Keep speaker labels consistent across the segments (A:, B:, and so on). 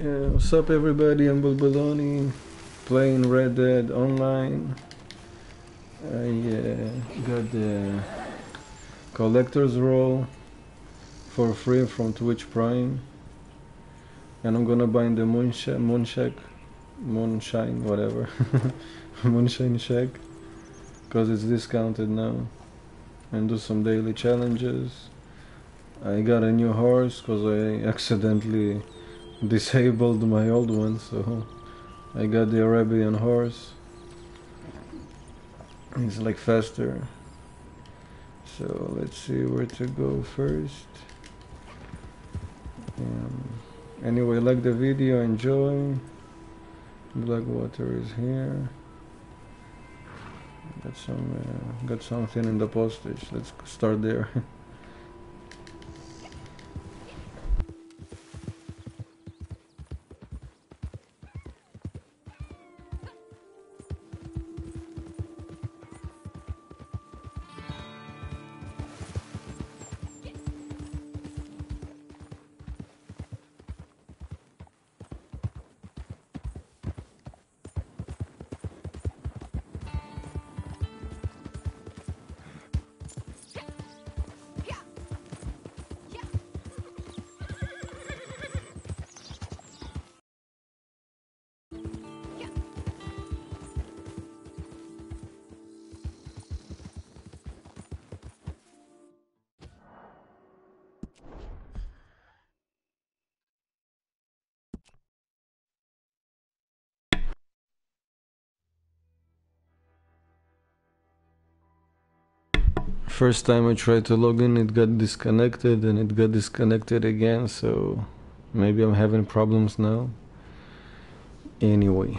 A: Yeah, what's up everybody? I'm Bulbulony, playing Red Dead Online. I uh, got the collector's roll for free from Twitch Prime. And I'm gonna buy the Moonshine, Moonshack, Moonshine, whatever. Moonshine Shack. Because it's discounted now. And do some daily challenges. I got a new horse because I accidentally disabled my old one, so I got the Arabian horse. It's like faster. So let's see where to go first. Um, anyway, like the video, enjoy. Blackwater is here. Got some, uh, got something in the postage. Let's start there. First time I tried to log in, it got disconnected and it got disconnected again, so maybe I'm having problems now. Anyway.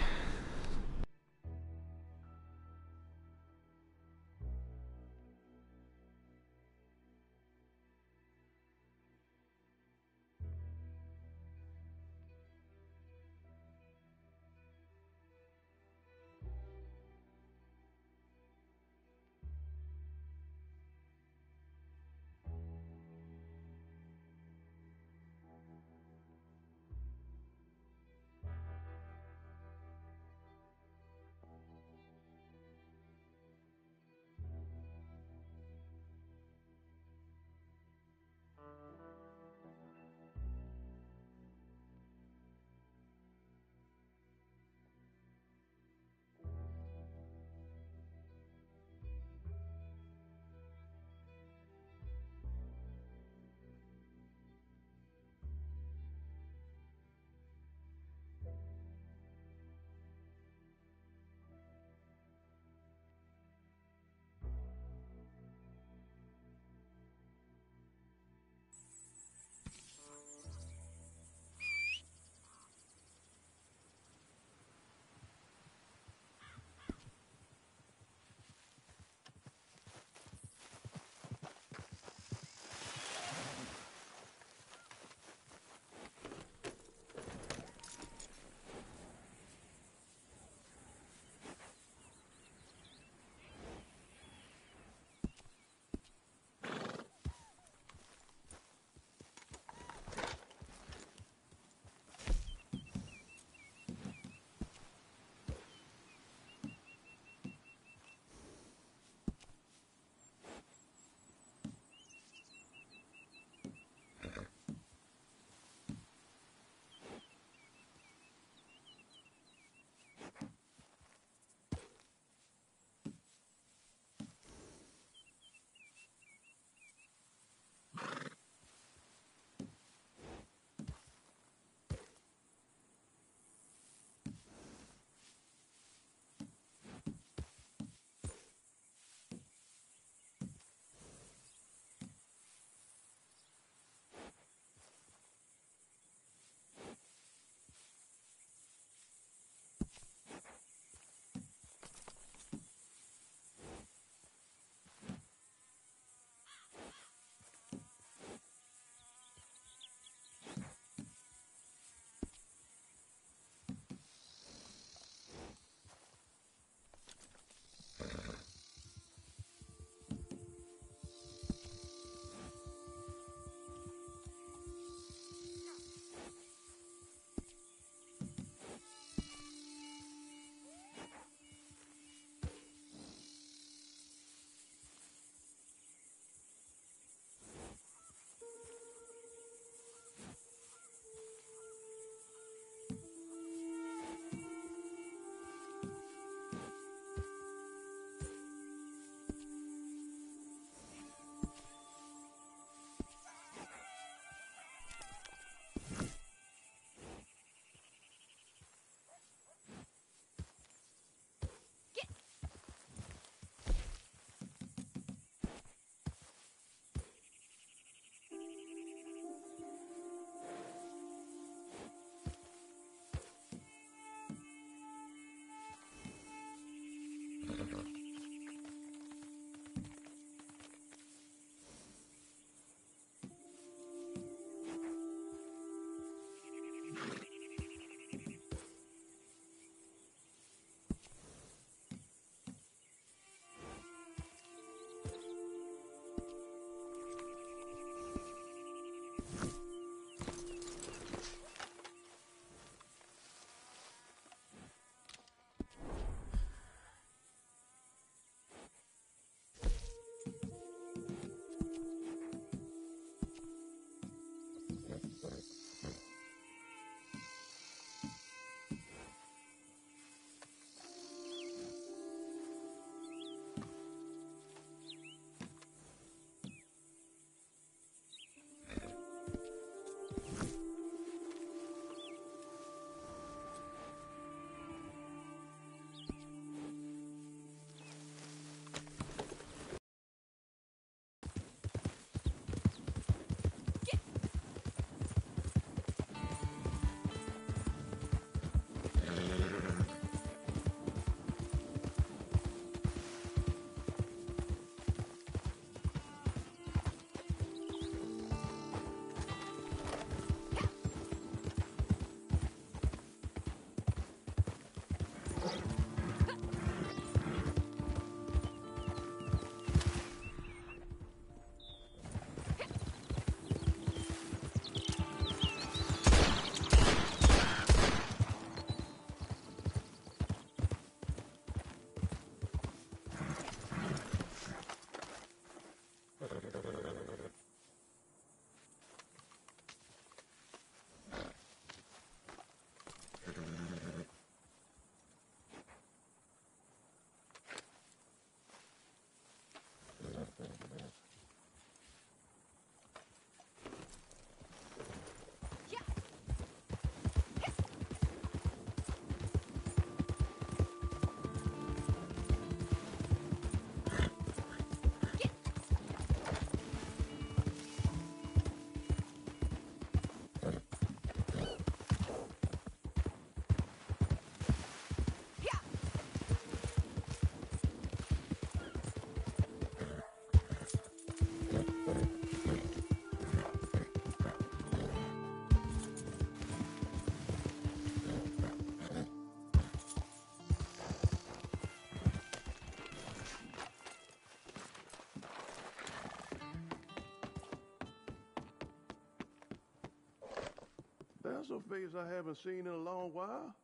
B: A face I haven't seen in a long while.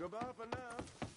B: Goodbye for now.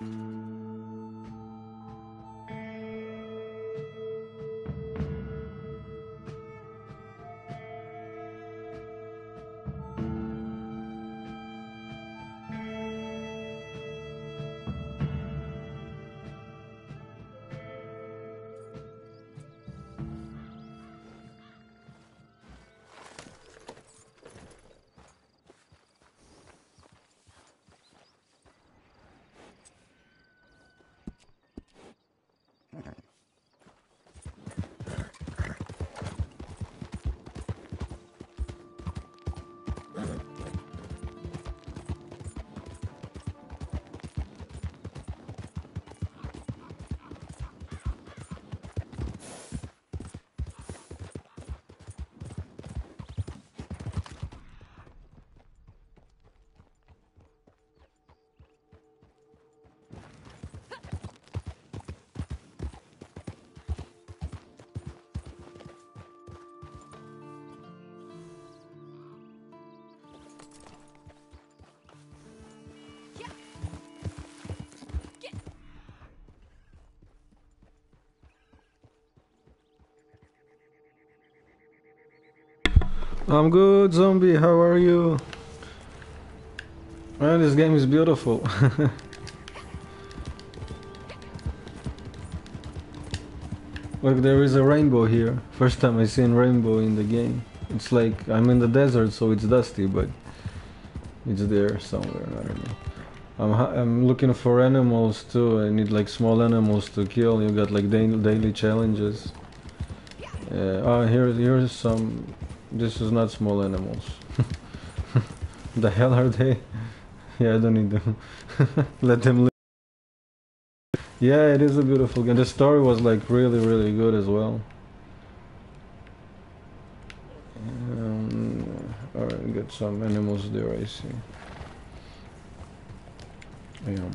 B: うん。
A: I'm good, zombie. How are you? Man, this game is beautiful. Look, there is a rainbow here. First time I seen rainbow in the game. It's like I'm in the desert, so it's dusty, but it's there somewhere. I don't know. I'm I'm looking for animals too. I need like small animals to kill. You got like daily daily challenges. Uh, oh, here here's some. This is not small animals. the hell are they? Yeah, I don't need them. Let them live. Yeah, it is a beautiful game. The story was like really, really good as well. Um, Alright, got some animals there, I see. Um,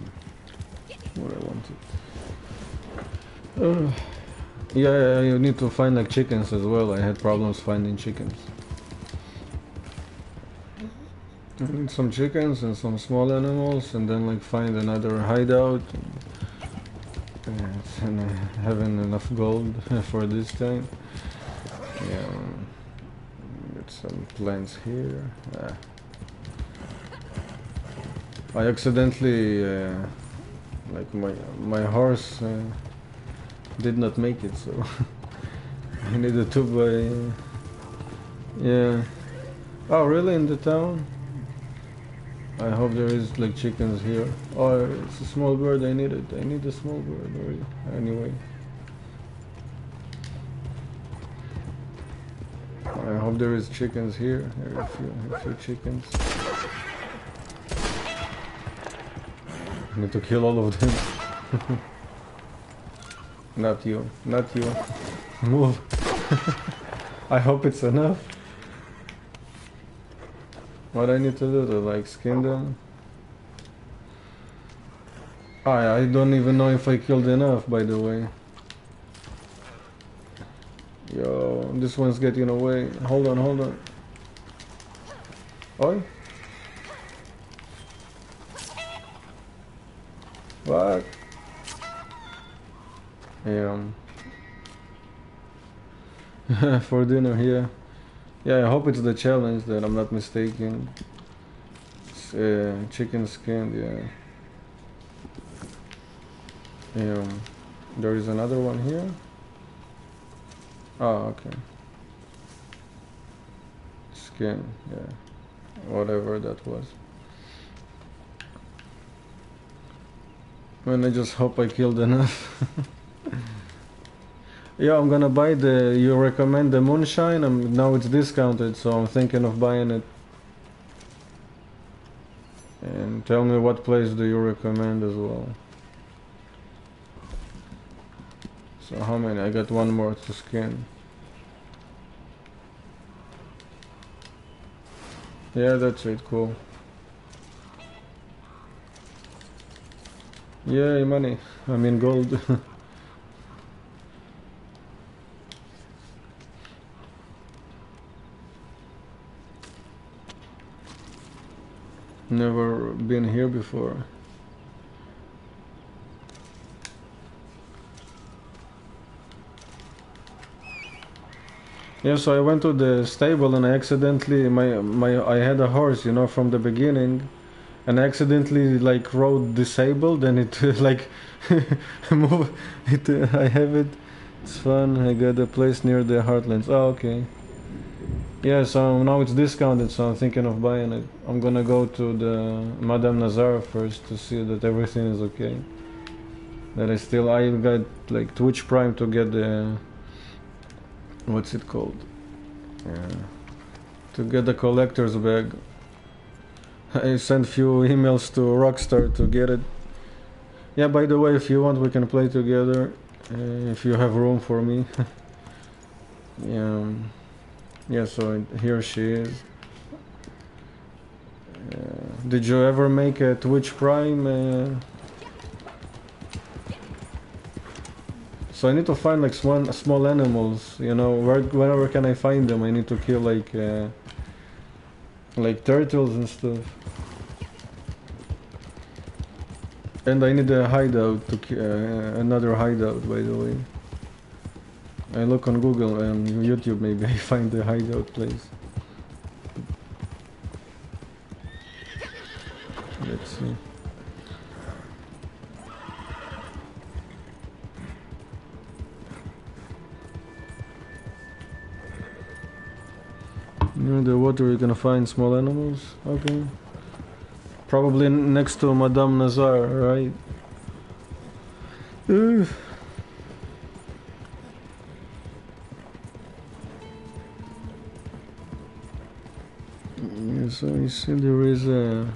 A: what I wanted. Uh, yeah, you need to find like chickens as well. I had problems finding chickens. I need some chickens and some small animals, and then like find another hideout. And, uh, and uh, having enough gold for this time. Yeah, get some plants here. Ah. I accidentally, uh, like my my horse uh, did not make it, so I need a tube. by. Yeah. Oh, really? In the town? I hope there is like chickens here. Oh, it's a small bird. I need it. I need a small bird. Anyway. I hope there is chickens here. There are a few, a few chickens. I need to kill all of them. not you, not you. Move. I hope it's enough. What I need to do to like skin them? I I don't even know if I killed enough by the way. Yo, this one's getting away. Hold on, hold on. Oi. What? Yeah. Um, for dinner here. Yeah, I hope it's the challenge that I'm not mistaken. Uh, chicken skin, yeah. Yeah. There is another one here. Oh, okay. Skin, yeah. Whatever that was. And I just hope I killed enough. yeah, I'm gonna buy the. You recommend the moonshine? and now it's discounted, so I'm thinking of buying it. And tell me what place do you recommend as well. So how many? I got one more to skin. Yeah, that's it. Cool. Yay, money. I mean gold. Never been here before. Yeah, so I went to the stable and I accidentally my my I had a horse, you know, from the beginning, and I accidentally like rode disabled and it like move it. I have it. It's fun. I got a place near the Heartlands. Oh, okay. Yeah, so now it's discounted, so I'm thinking of buying it. I'm gonna go to the Madame Nazar first to see that everything is okay. That I still I got like Twitch Prime to get the what's it called? Yeah. To get the collector's bag. I sent few emails to Rockstar to get it. Yeah, by the way, if you want, we can play together. Uh, if you have room for me. yeah. Yeah, so here she is. Uh, did you ever make a Twitch Prime? Uh, So I need to find like small small animals. You know, where wherever can I find them? I need to kill like uh, like turtles and stuff. And I need a hideout to uh, another hideout. By the way, I look on Google and YouTube. Maybe I find the hideout place. Let's see. Near the water you can find small animals. Okay. Probably next to Madame Nazar, right? Ugh. See there is a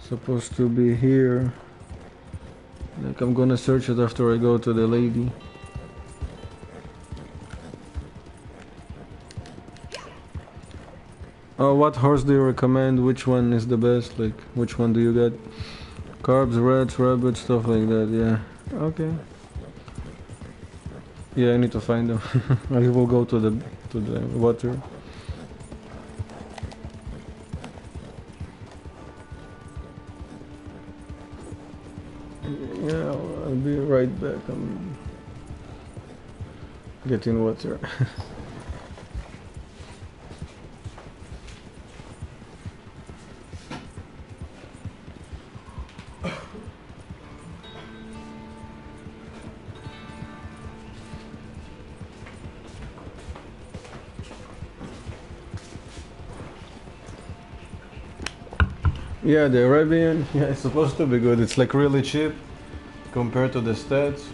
A: supposed to be here. Like I'm gonna search it after I go to the lady. Uh, what horse do you recommend? Which one is the best? Like, which one do you get? Carbs, rats, rabbits, stuff like that. Yeah. Okay. Yeah, I need to find them. I will go to the to the water. I'm getting water. Yeah, the Arabian, yeah, it's supposed to be good. It's like really cheap compared to the stats.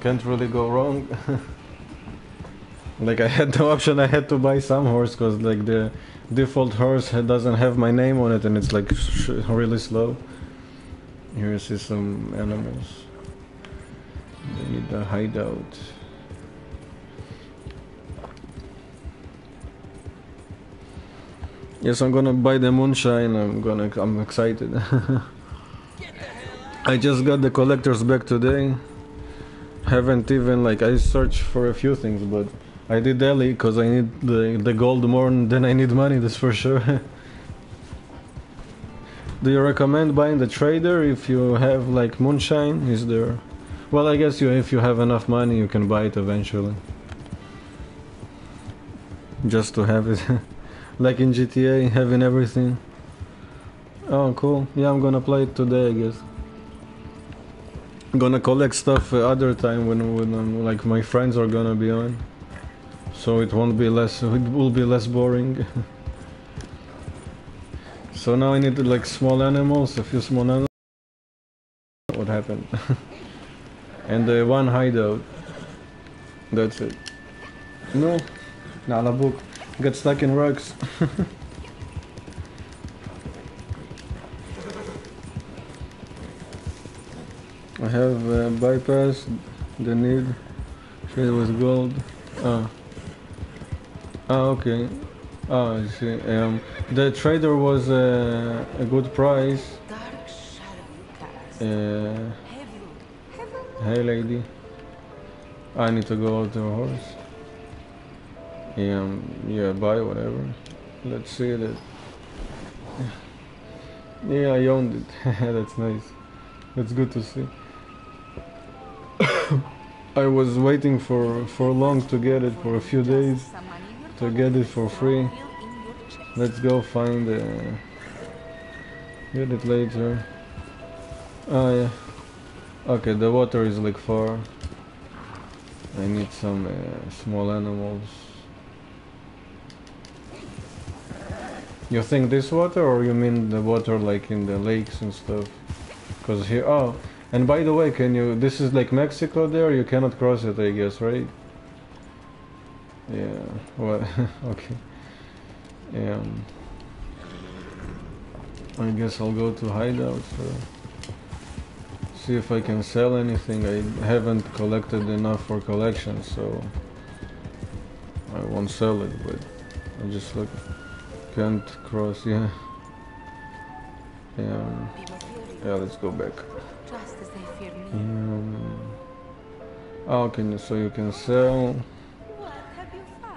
A: Can't really go wrong. Like I had the option, I had to buy some horse because like the default horse doesn't have my name on it and it's like really slow. Here you see some animals. They need a hideout. Yes, I'm gonna buy the moonshine. I'm gonna. I'm excited. I just got the collector's bag today. Haven't even like I searched for a few things, but I did daily because I need the the gold more than I need money. That's for sure. Do you recommend buying the trader if you have like moonshine? Is there? Well, I guess you if you have enough money, you can buy it eventually. Just to have it, like in GTA, having everything. Oh, cool. Yeah, I'm gonna play it today, I guess. Gonna collect stuff other time when when um, like my friends are gonna be on, so it won't be less. It will be less boring. so now I need like small animals, a few small animals. What happened? and uh, one hideout. That's it. No, Nalabuk. Got stuck in rocks. I have uh, bypassed the need. Trade with gold. Ah. Ah, okay. Ah, I see. Um, the trader was uh, a good price. Uh, hey, lady. I need to go out to a horse. Yeah, um, yeah, buy whatever. Let's see that. Yeah, I owned it. That's nice. That's good to see. I was waiting for for long to get it for a few days. To get it for free. Let's go find uh, get it later. Oh yeah. Okay, the water is like far. I need some uh, small animals. You think this water, or you mean the water like in the lakes and stuff? Cause here, oh, and by the way, can you? This is like Mexico. There, you cannot cross it, I guess, right? Yeah. What? okay. Yeah. um, I guess I'll go to hideout for see if I can sell anything. I haven't collected enough for collection, so I won't sell it. But I just look can't cross. Yeah. Yeah. um, Yeah. Let's go back. Um, oh, can you? So you can sell.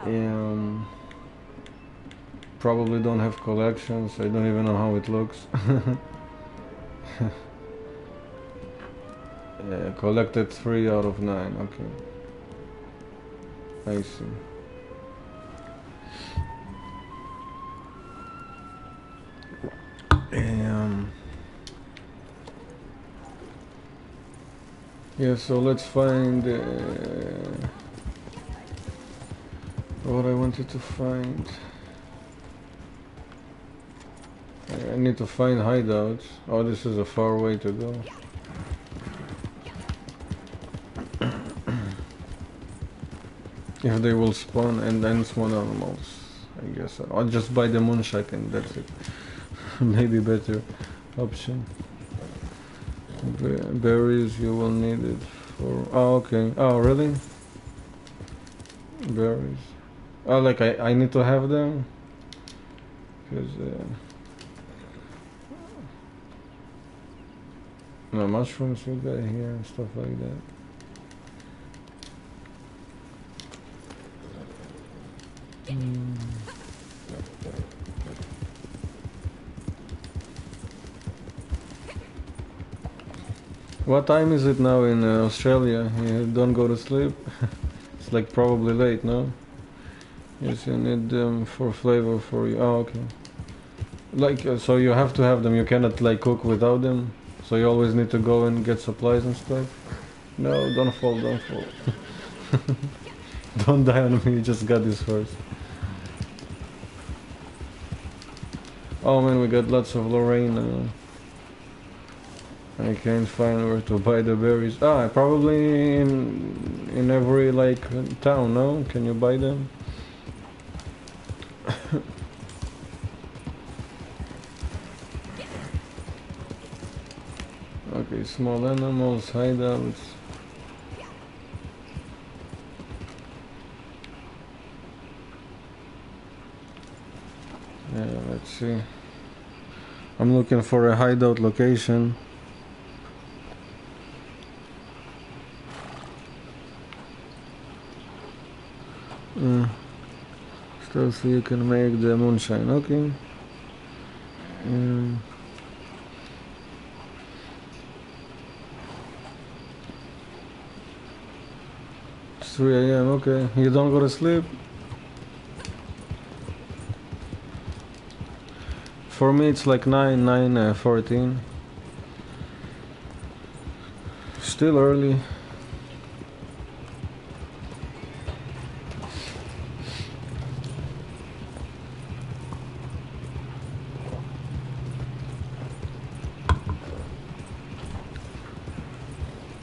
A: Um, probably don't have collections. I don't even know how it looks. yeah, collected three out of nine. Okay, I see. Um. Yeah, so let's find uh, what I wanted to find. I- need to find hideouts. Oh, this is a far way to go. if they will spawn and then spawn animals, I guess I'll just buy the moonshine and that's it. Maybe better option. Be- berries, you will need it for. Oh, okay. Oh, really? Berries. Oh, like I, I need to have them? Because. Uh, no, mushrooms you got here and stuff like that. Hmm. What time is it now in uh, Australia? Don't go to sleep? it's like probably late, no? Yes, you need them for flavor for you. Oh, okay. Like, uh, so you have to have them. You cannot like cook without them. So you always need to go and get supplies and stuff. No, don't fall, don't fall. don't die on me. You just got this first. Oh man, we got lots of Lorraine. Uh, I can't find where to buy the berries. Ah, probably in in every like town. No, can you buy them? okay, small animals, hideouts. Yeah, let's see. I'm looking for a hideout location. So you can make the moonshine, okay. Um, it's 3 a.m., okay. You don't go to sleep? For me it's like 9, 9, uh, 14. Still early.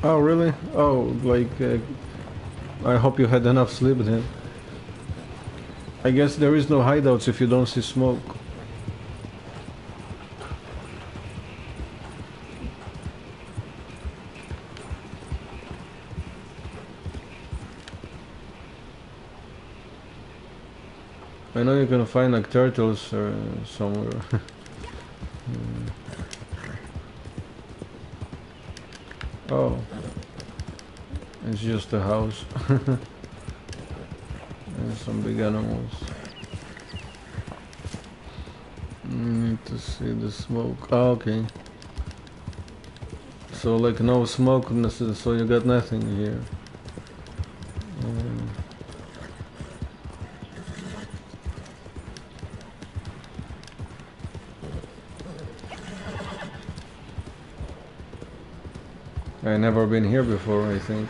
A: Oh really? Oh, like uh, I hope you had enough sleep then. I guess there is no hideouts if you don't see smoke. I know you can find like turtles uh, somewhere. Hmm. Oh, it's just a house and some big animals. Need to see the smoke. Oh, okay. So like no smoke, so you got nothing here. Um, I never been here before, I think.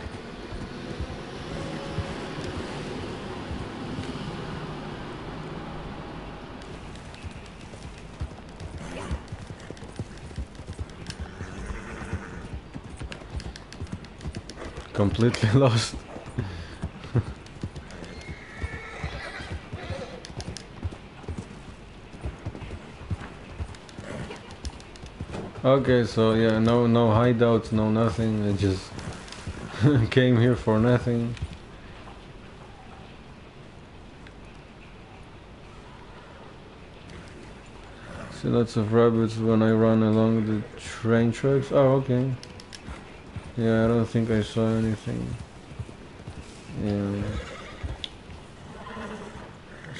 A: Completely lost. Okay, so yeah, no no hideouts, no nothing. I just came here for nothing. See lots of rabbits when I run along the train tracks. Oh, okay. Yeah, I don't think I saw anything. Yeah.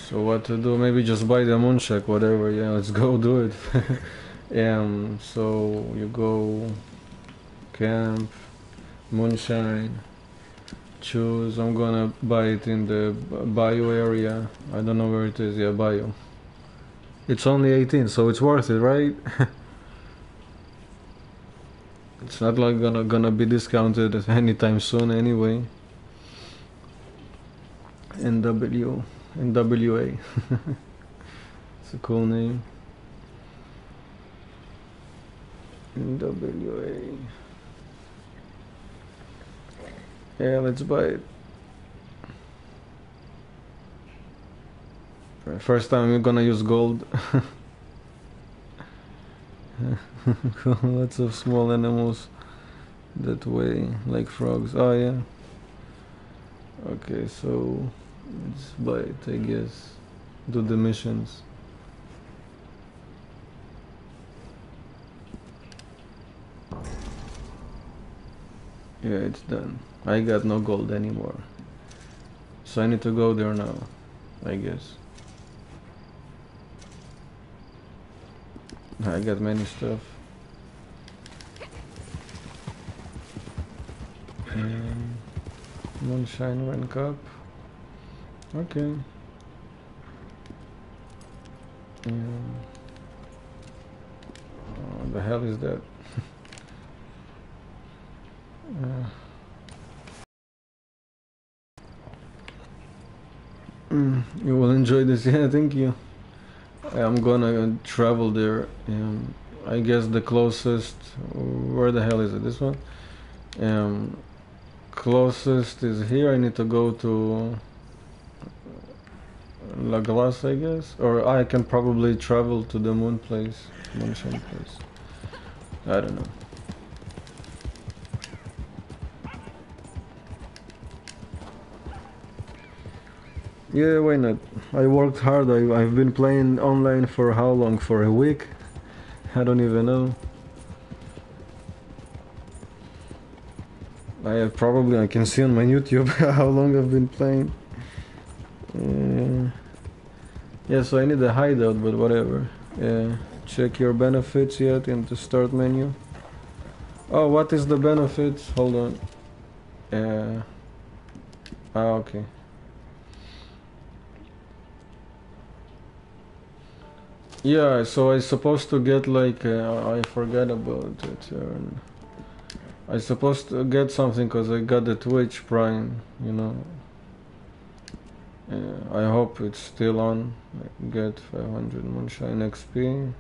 A: So what to do? Maybe just buy the moonshak, whatever. Yeah, let's go do it. um, so you go camp, moonshine, choose. I'm gonna buy it in the Bayou area. I don't know where it is. Yeah, Bayou. It's only 18, so it's worth it, right? it's not like gonna gonna be discounted anytime soon anyway. NW, NWA. it's a cool name. NWA. Yeah, let's buy it. First time we're gonna use gold. Lots of small animals that way, like frogs. Oh yeah. Okay, so let's buy it, I guess. Do the missions. Yeah, it's done. I got no gold anymore. So I need to go there now, I guess. I got many stuff. Um, moonshine one cup. Okay. Um, what the hell is that? uh, mm, you will enjoy this. Yeah, thank you. I'm gonna travel there um, I guess the closest. Where the hell is it? This one. Um, closest is here. I need to go to La Glace, I guess, or I can probably travel to the Moon place, Moonshine place. I don't know. Yeah, why not? I worked hard. I, I've been playing online for how long? For a week? I don't even know. I have probably I can see on my YouTube how long I've been playing. Uh, yeah, so I need a hideout, but whatever. Yeah, check your benefits yet in the start menu. Oh, what is the benefits? Hold on. Yeah. Ah, okay. Yeah, so I supposed to get like uh, I forgot about it. Um, I supposed to get something because I got the Twitch Prime, you know. Yeah, I hope it's still on. I get 500 Moonshine XP.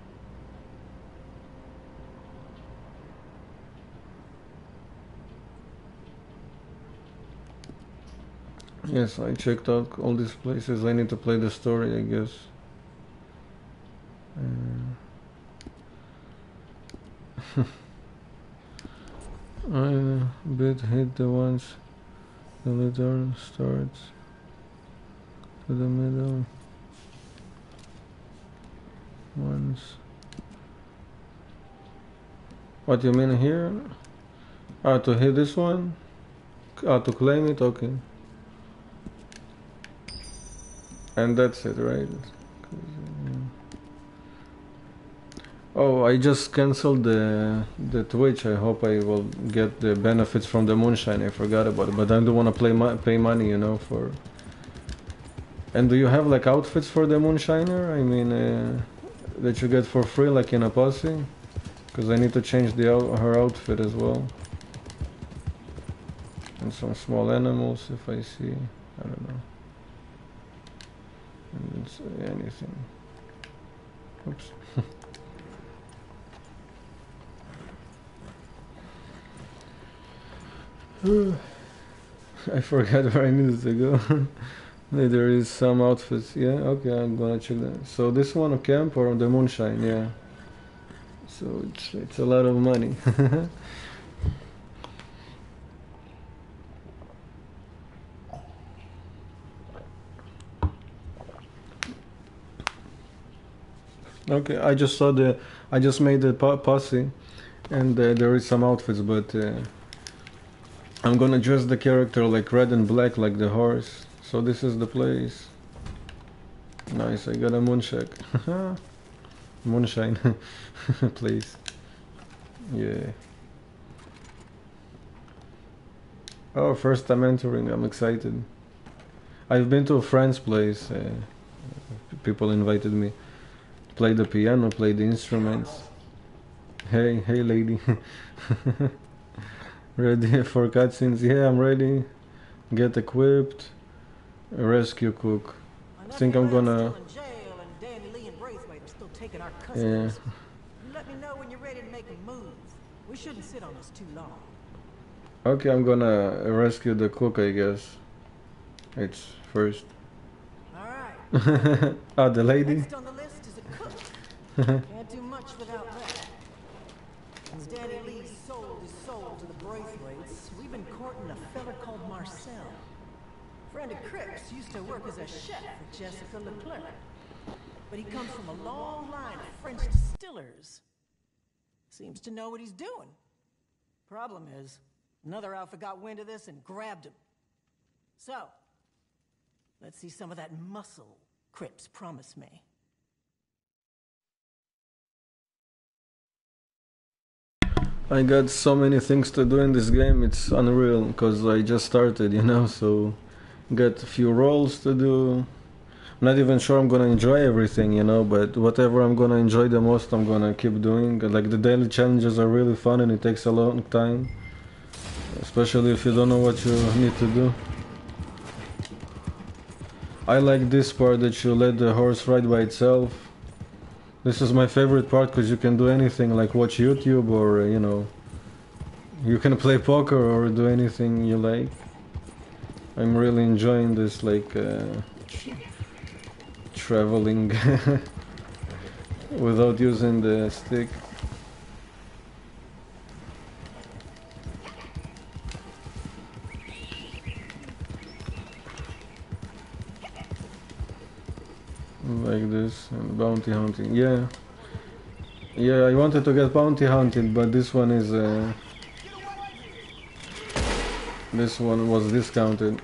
A: Yes, I checked out all these places. I need to play the story, I guess. Uh, I bit hit the ones the letter starts to the middle ones. What do you mean here? Ah, to hit this one? Ah, to claim it? Okay. And that's it, right? Oh, I just canceled the the Twitch. I hope I will get the benefits from the moonshine. I forgot about it, but I don't want to play pay money, you know, for. And do you have like outfits for the moonshiner? I mean, uh, that you get for free, like in a posse? Because I need to change the her outfit as well. And some small animals, if I see. I don't know. And uh, anything. Oops. I forgot where I needed to go. there is some outfits. Yeah, okay, I'm gonna check that. So this one a camp or the moonshine? Yeah. So it's it's a lot of money. okay, I just saw the. I just made the posse, and uh, there is some outfits, but. Uh, I'm gonna dress the character like red and black like the horse. So this is the place. Nice, I got a moonshine. Moonshine, please. Yeah. Oh, first time entering. I'm excited. I've been to a friend's place. Uh, people invited me. Play the piano, play the instruments. Hey, hey, lady. Ready for cutscenes? Yeah, I'm ready. Get equipped. Rescue cook. I think I'm gonna. Yeah.
C: Let me know when you're ready to make a move. We shouldn't sit on this too long.
A: Okay, I'm gonna rescue the cook, I guess. It's first.
C: All right.
A: ah, the lady.
C: Next on the list is a cook. Can't do much without that. Since Daddy Lee sold his soul to the Braithwaites, we've been courting a fella called Marcel. Friend of Cripps used to work as a chef for Jessica LeClerk. But he comes from a long line of French distillers. Seems to know what he's doing. Problem is, another alpha got wind of this and grabbed him. So, let's see some of that muscle Cripps promised me.
A: I got so many things to do in this game, it's unreal, because I just started, you know, so got a few roles to do. I'm not even sure I'm gonna enjoy everything, you know, but whatever I'm gonna enjoy the most, I'm gonna keep doing. Like the daily challenges are really fun and it takes a long time, especially if you don't know what you need to do. I like this part that you let the horse ride by itself. This is my favorite part because you can do anything like watch YouTube or uh, you know you can play poker or do anything you like. I'm really enjoying this like uh, traveling without using the stick. Like this and bounty hunting. Yeah. Yeah I wanted to get bounty hunted but this one is uh, this one was discounted.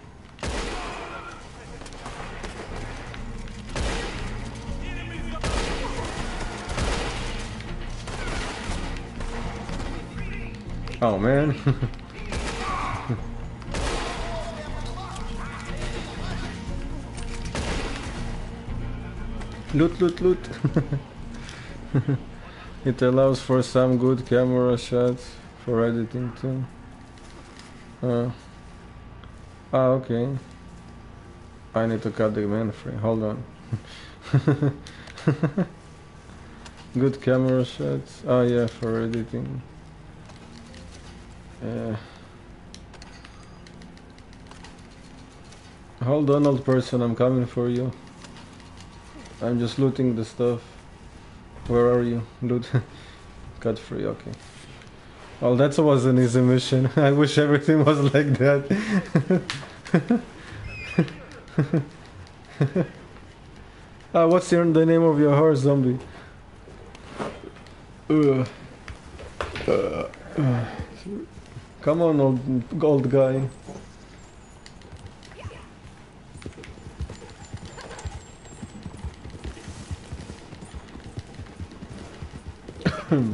A: Oh man Loot, loot, loot. it allows for some good camera shots for editing too. Uh, ah, okay. I need to cut the man free. Hold on. good camera shots. Oh yeah, for editing. Yeah. Hold on, old person. I'm coming for you. I'm just looting the stuff. Where are you? Loot. Cut free, okay. Well, that was an easy mission. I wish everything was like that. ah, what's your, the name of your horse, zombie? Ugh. Uh, uh. Come on, old, old guy. Hmm.